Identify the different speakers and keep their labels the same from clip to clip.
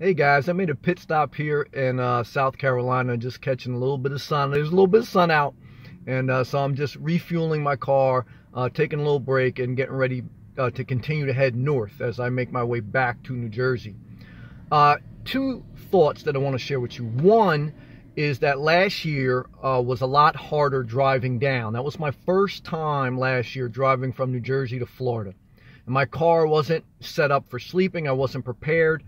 Speaker 1: Hey guys, I made a pit stop here in uh, South Carolina, just catching a little bit of sun. There's a little bit of sun out, and uh, so I'm just refueling my car, uh, taking a little break, and getting ready uh, to continue to head north as I make my way back to New Jersey. Uh, two thoughts that I want to share with you. One is that last year uh, was a lot harder driving down. That was my first time last year driving from New Jersey to Florida. And my car wasn't set up for sleeping. I wasn't prepared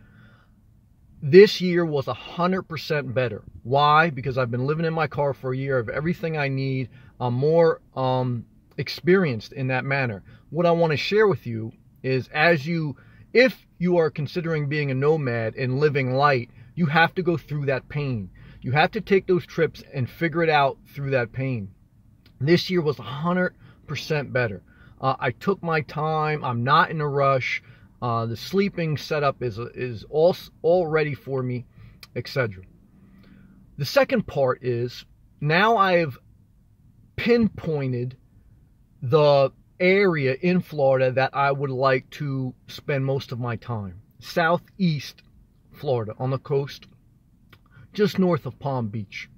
Speaker 1: this year was 100% better. Why? Because I've been living in my car for a year. of everything I need. I'm more um, experienced in that manner. What I want to share with you is as you, if you are considering being a nomad and living light, you have to go through that pain. You have to take those trips and figure it out through that pain. This year was 100% better. Uh, I took my time. I'm not in a rush. Uh, the sleeping setup is is all all ready for me, etc. The second part is now I've pinpointed the area in Florida that I would like to spend most of my time. Southeast Florida on the coast, just north of Palm Beach.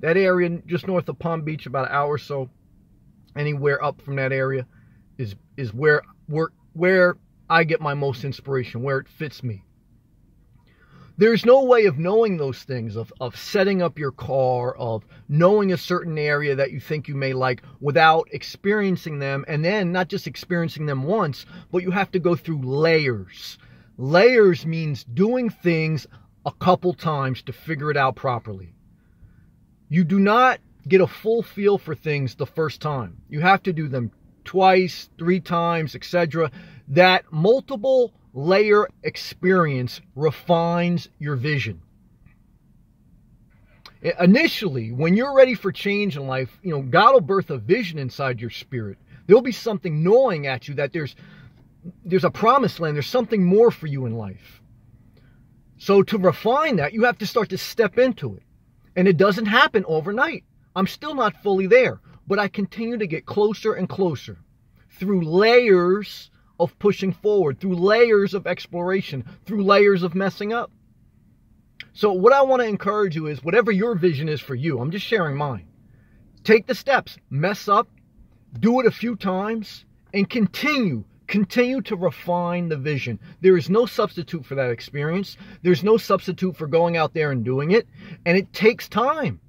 Speaker 1: That area just north of Palm Beach, about an hour or so, anywhere up from that area, is is where where where I get my most inspiration, where it fits me. There's no way of knowing those things, of, of setting up your car, of knowing a certain area that you think you may like without experiencing them. And then not just experiencing them once, but you have to go through layers. Layers means doing things a couple times to figure it out properly. You do not get a full feel for things the first time. You have to do them twice, three times, etc. That multiple layer experience refines your vision. Initially, when you're ready for change in life, you know, God will birth a vision inside your spirit. There'll be something gnawing at you that there's there's a promised land, there's something more for you in life. So to refine that, you have to start to step into it. And it doesn't happen overnight. I'm still not fully there but I continue to get closer and closer through layers of pushing forward, through layers of exploration, through layers of messing up. So, what I want to encourage you is whatever your vision is for you, I'm just sharing mine. Take the steps, mess up, do it a few times, and continue. Continue to refine the vision. There is no substitute for that experience. There's no substitute for going out there and doing it. And it takes time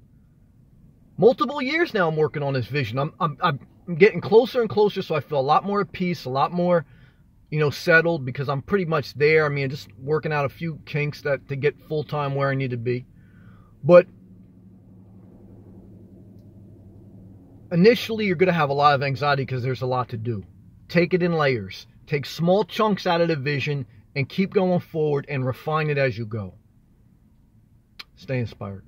Speaker 1: multiple years now I'm working on this vision. I'm, I'm, I'm getting closer and closer, so I feel a lot more at peace, a lot more, you know, settled because I'm pretty much there. I mean, just working out a few kinks that to get full time where I need to be. But initially, you're going to have a lot of anxiety because there's a lot to do. Take it in layers. Take small chunks out of the vision and keep going forward and refine it as you go. Stay inspired.